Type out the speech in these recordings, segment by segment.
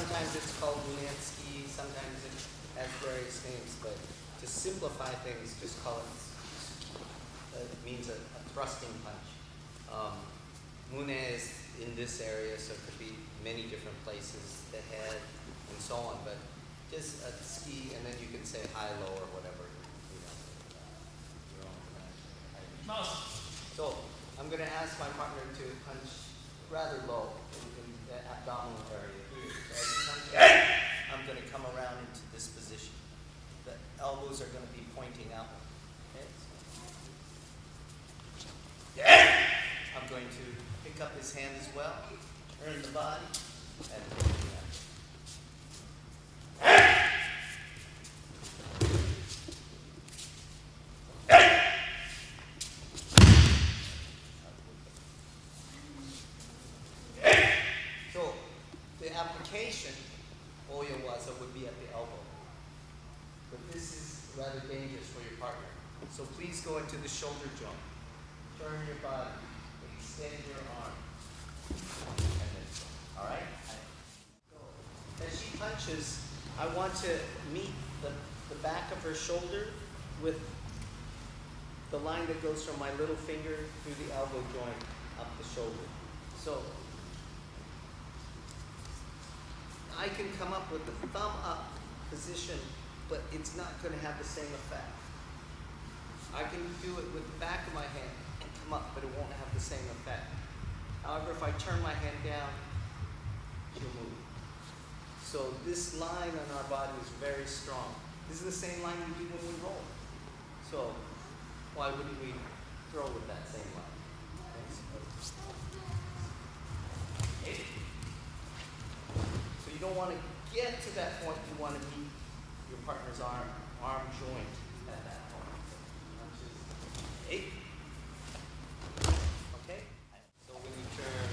sometimes it's called Lunansky, sometimes it has various names, but to simplify things, just call it, uh, it means a, a thrusting punch. Um, Mune is in this area, so it could be many different places, the head, and so on, but just a ski, and then you can say high, low, or whatever, you know, your own. Mouse. So I'm going to ask my partner to punch rather low in, in the abdominal area here. So as he punches, I'm going to come around into this position. The elbows are going to be pointing out. Okay? So I'm going to pick up his hand as well, turn the body, and pick the application, Oyowaza, would be at the elbow. But this is rather dangerous for your partner. So please go into the shoulder joint. Turn your body. Extend your arm. All right? As she punches, I want to meet the, the back of her shoulder with the line that goes from my little finger through the elbow joint up the shoulder. So I can come up with the thumb up position, but it's not going to have the same effect. I can do it with the back of my hand and come up, but it won't have the same effect. However, if I turn my hand down, she'll move. So this line on our body is very strong. This is the same line we do when we roll. So why wouldn't we throw with that same line? Okay. So you don't want to get to that point. You want to meet your partner's arm arm joint at that point. Eight. Okay. So when you turn,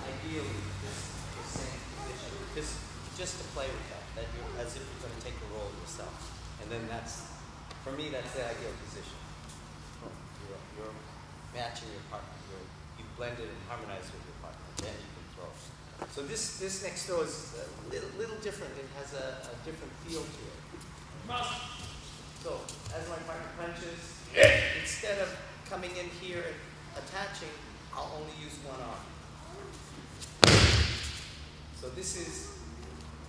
ideally this the same position, just just to play with that, that you're as if you're going to take the role yourself, and then that's for me that's the ideal position. You're, you're matching your partner. You're, you've blended and harmonized with your partner. Then you can throw. So this, this next throw is a little, little different. It has a, a different feel to it. So as my partner punches, instead of coming in here and attaching, I'll only use one arm. So this is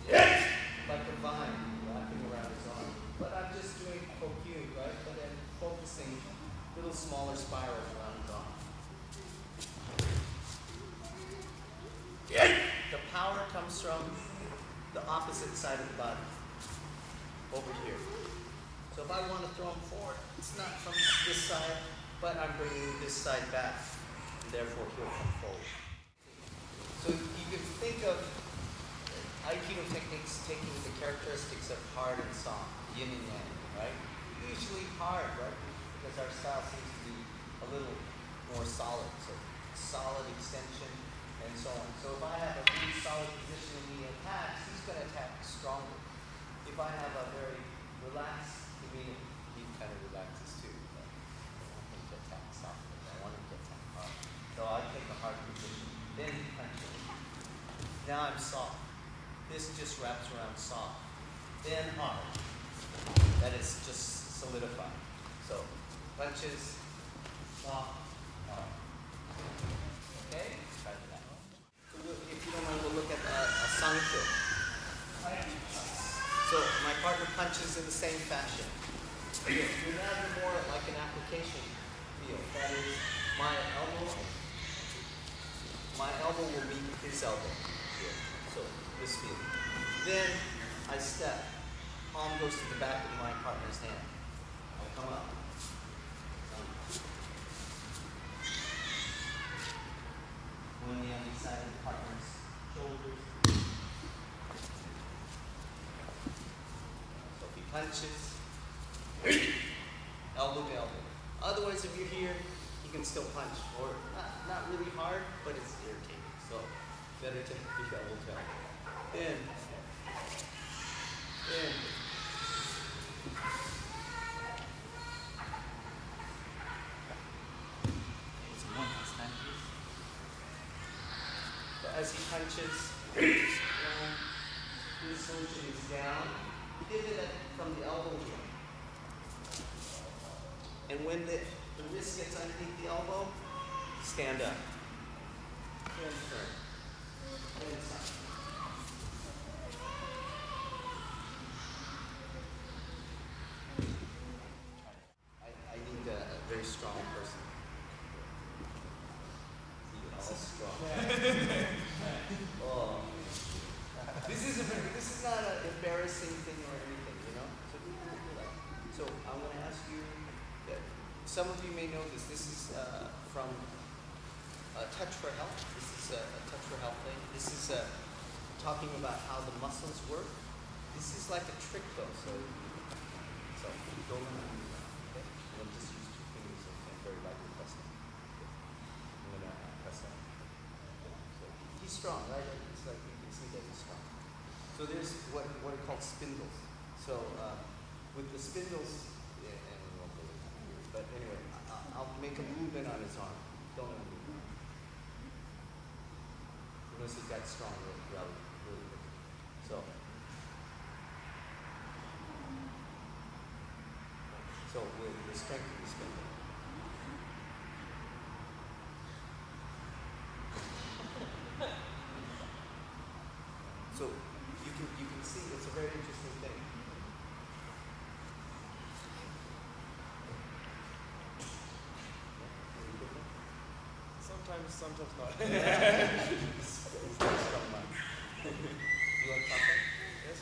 like a vine wrapping around his arm. But I'm just doing kokyu, right? But then focusing little smaller spirals around his arm. The power comes from the opposite side of the body, over here. So if I want to throw him forward, it's not from this side, but I'm bringing this side back, and therefore he'll come forward. So you can think of uh, Aikido techniques taking the characteristics of hard and soft, yin and yang, right? Usually hard, right? Because our style seems to be a little more solid. So solid extension and so on. So if I have a really solid position and he attacks, he's going to attack stronger. If I have a very relaxed demeanor, he kind of relaxes too. But I want him to attack softly. I want him to attack hard. So I take a hard position. Then he punches. Now I'm soft. This just wraps around soft. Then hard. That is just solidified. So punches, soft, hard. Okay? Try that. So we'll, if you don't mind, we'll look at So my partner punches in the same fashion. You imagine more like an application feel. That is, my elbow, my elbow will meet his elbow here. So this feel. Then I step. Palm goes to the back of my partner's hand. I'll come up. One on each side of the partner's shoulders. So if he elbow to elbow. Otherwise, if you're here, you can still punch, or not, not really hard, but it's irritating. So better to be elbow to elbow. In, in. As he punches, one, This motion is down. Pivot at, from the elbow joint. And when the, the wrist gets underneath the elbow, stand up. I, I need a, a very strong person. See, all strong. oh. This is a, this is not an embarrassing thing or anything, you know. So do do that. So I'm going to ask you. That some of you may know this. This is uh, from uh, Touch for Health. This is a, a Touch for Health thing. This is uh, talking about how the muscles work. This is like a trick though. So so go and just use two fingers and, very lightly press. I'm gonna uh, press. So he's strong, right? It's like you can see that he's strong. So there's what what are called spindles. So uh, with the spindles, yeah, and we won't go into it here, but anyway, I'll make a movement on his arm. Don't move. Notice he got strong really, really, quick. So. So we'll, we'll strengthen the spindle. So you can you can see it's a very interesting thing. Sometimes, sometimes not. It's- it's not you like chocolate? yes.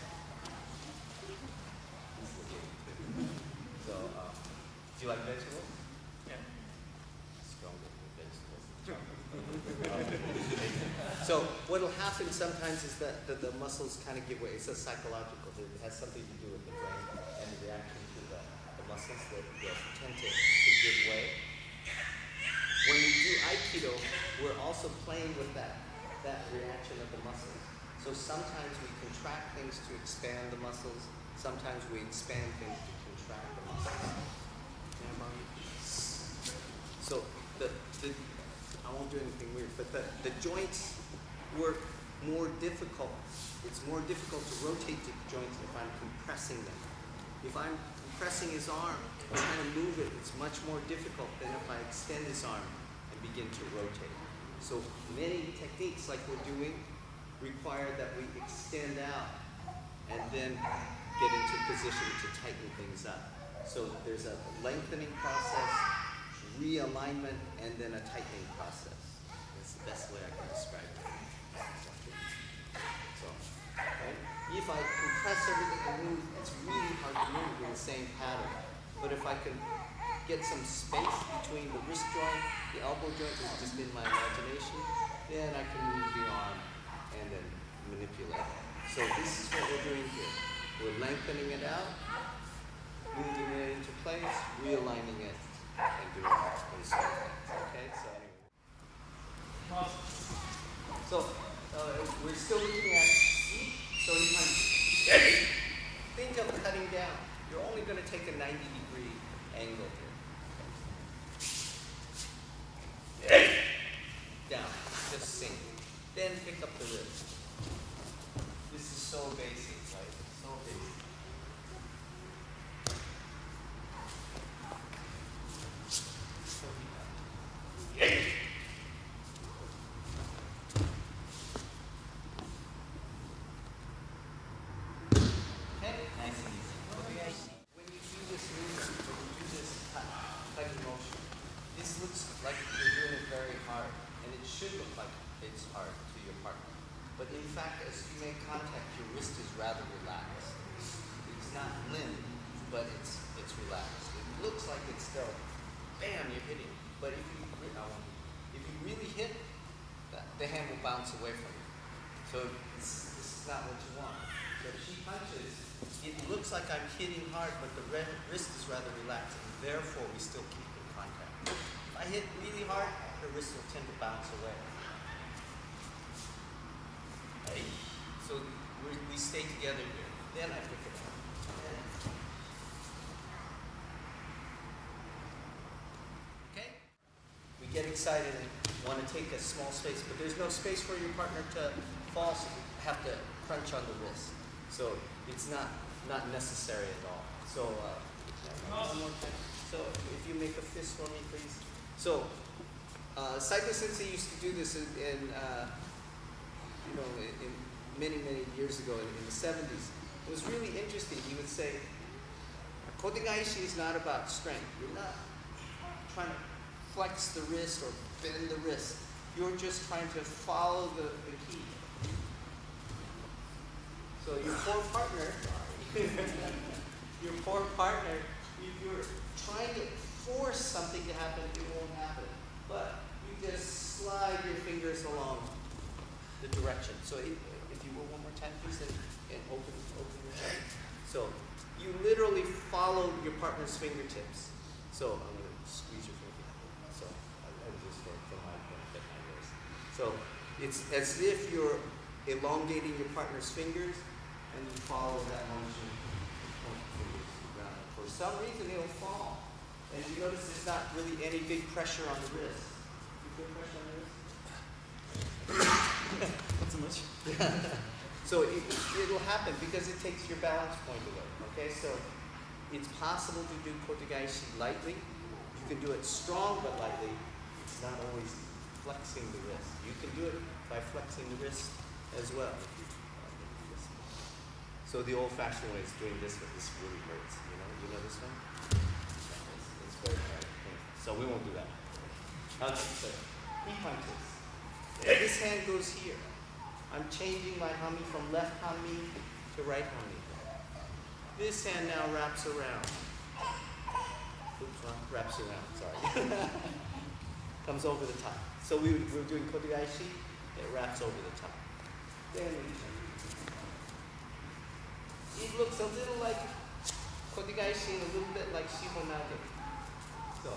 So, uh, do you like vegetables? Yeah. Stronger than vegetables. so what'll happen sometimes is that the, the muscles kind of give way. It's a psychological thing. It has something to do with the brain and the reaction to the, the muscles that, that tend to, to give way. Aikido, we're also playing with that, that reaction of the muscles. So sometimes we contract things to expand the muscles. Sometimes we expand things to contract the muscles. So the, the I won't do anything weird, but the, the joints work more difficult. It's more difficult to rotate the joints if I'm compressing them. If I'm compressing his arm, trying to move it, it's much more difficult than if I extend his arm begin to rotate. So many techniques like we're doing require that we extend out and then get into position to tighten things up. So there's a lengthening process, realignment, and then a tightening process. That's the best way I can describe it. So? If I compress everything and move, it's really hard to move in the same pattern. I can get some space between the wrist joint, the elbow joint, is just in my imagination, then I can move the arm and then manipulate. So this is what we're doing here. We're lengthening it out, moving it into place, realigning it, and doing it. Okay, so anyway. So uh, we're still looking at. So anytime think of cutting down. You're only going to take a 90 degree angle here. Down, just sink. Then pick up the wrist. This is so basic, right? So basic. So deep. Okay, nice and easy. When you do this movement, when you do this cut, cutting motion, this looks like you're doing it very hard, and it should look like it's hard to your partner. But in fact, as you make contact, your wrist is rather relaxed. It's not limp, but it's it's relaxed. It looks like it's still, bam, you're hitting. But if you won't- um, if you really hit, the, hand will bounce away from you. So this, this is not what you want. So if she punches, it looks like I'm hitting hard, but the wrist is rather relaxed, and therefore we still keep in contact. If I hit really hard, the wrist will tend to bounce away. Hey. So we, we stay together here. Then I pick it up. Okay? We get excited and want to take a small space, but there's no space for your partner to fall, so you have to crunch on the wrist. So it's not not necessary at all. So uh, one more time. So if you make a fist for me, please. So uh, Sensei used to do this in, in uh, you know in, in many many years ago in, in the 70s. It was really interesting. He would say, "Kotegaeshi is not about strength. You're not trying to flex the wrist or bend the wrist. You're just trying to follow the, the key. So your poor partner, your poor partner, if you're trying to force something to happen, it won't happen. But you just slide your fingers along the direction. So it, if you will one more time, please, and, and open, open your hand. So you literally follow your partner's fingertips. So I'm going to squeeze your finger. So I, I just for, for my benefit, my wrist. So it's as if you're elongating your partner's fingers and you follow that motion. For some reason, it'll fall. And you notice there's not really any big pressure on the wrist. You feel pressure on the wrist? Not so much. So it, it'll happen because it takes your balance point away. Okay, so it's possible to do kotegaeshi lightly. You can do it strong but lightly. It's not always flexing the wrist. You can do it by flexing the wrist as well. So the old-fashioned way is doing this, but this really hurts. You know, you know this one. It's, it's very hard. So we won't do that. Okay, so he punches. This hand goes here. I'm changing my hanmi from left hanmi to right hanmi. This hand now wraps around. Oops, wrong. Wraps around, sorry. Comes over the top. So we, we're doing kotegaeshi, it wraps over the top. Then It looks a little like kotegaeshi and a little bit like shihonage. So,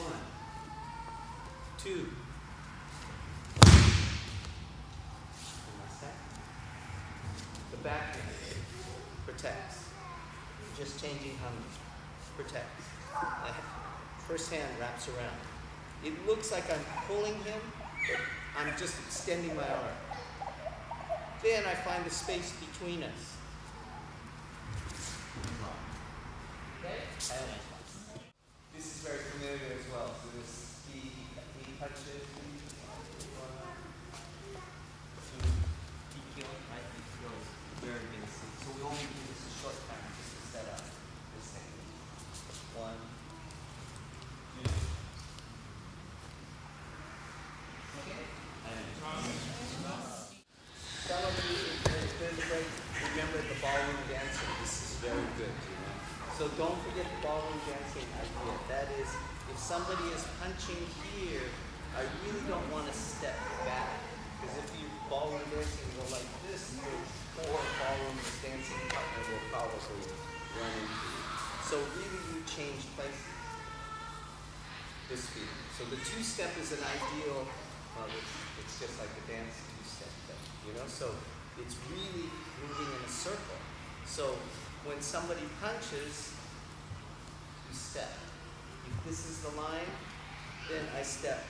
one, two, The backhand protects. Just changing hum protects. First hand wraps around. It looks like I'm pulling him, but I'm just extending my arm. Then I find the space between us. Okay? This is very familiar as well. So this he, he punches. right? He goes very basic. So we only do this a short time just to set up this thing. One, two. Okay? And some of you, if there's a break, remember the ballroom dancing. This is very good, you know. So don't forget the ballroom dancing idea. That is, if somebody is punching here, I really don't want to step back. Because if you ballroom dancing go like this, your poor ballroom dancing partner will probably run into you. So really you change places. This feeling. So the two-step is an ideal, well, it's, it's just like a dance two-step thing, you know? So it's really moving in a circle. So when somebody punches, you step. This is the line, then I step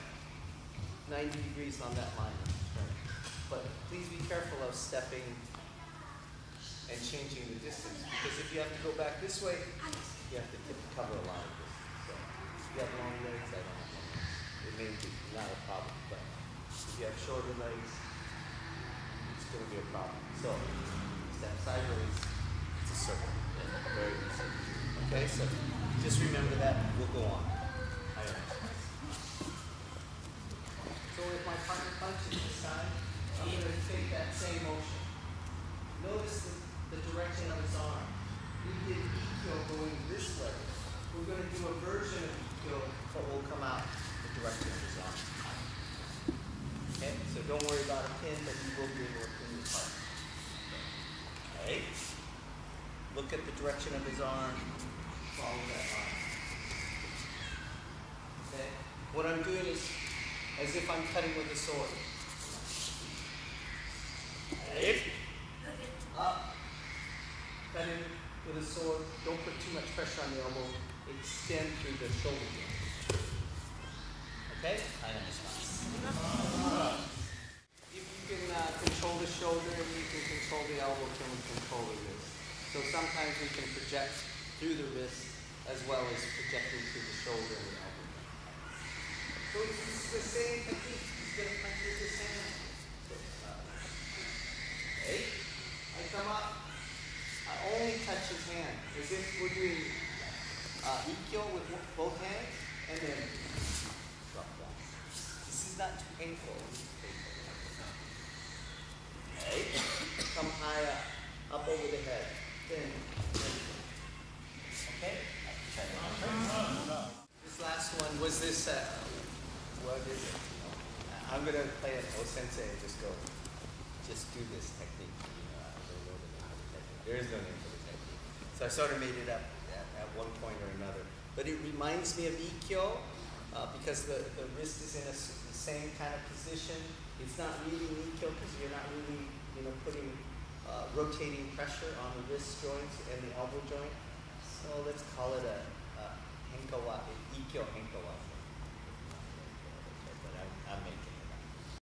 90 degrees on that line. But please be careful of stepping and changing the distance because if you have to go back this way, you have to cover a lot of distance. So if you have long legs, I don't have. It may be not a problem, but if you have shorter legs, it's going to be a problem. So step sideways, it's a circle. Very easy. Okay, so just remember that. We'll go on. I So if my partner punches this time, I'm going to take that same motion. Notice the, the direction of his arm. We did Ikkyo going this way. We're going to do a version of Ikkyo, but we'll come out the direction of his arm. Okay, so don't worry about a pin, but you will be able to pin your partner. Okay? Look at the direction of his arm. Follow that arm. Okay? What I'm doing is as if I'm cutting with a sword. Right? Up. Cutting with a sword. Don't put too much pressure on the elbow. Extend through the shoulder blade. Okay? I understand. If you can uh, control the shoulder, you can control control the elbow, can we control the wrist? So sometimes we can project through the wrist as well as projecting through the shoulder and the elbow. So it's, the same technique. He's gonna punch with his hand. Okay. I come up. I only touch his hand, as if we're doing uh, ikkyo with wo- both hands, and then drop down. This is not too painful. Okay. Come high up, up over the head. Then, okay. This last one was this. Uh, what is it? I'm gonna play it. Oh, sensei, and just go. Just do this technique. Uh, I don't know the name of the technique. There is no name for the technique. So I sort of made it up at, at one point or another. But it reminds me of ikkyo uh, because the, the wrist is in a the same kind of position. It's not really ikkyo because you're not really, you know, putting uh, rotating pressure on the wrist joints and the elbow joint. So let's call it a, a henkawa, ikkyo henkawa.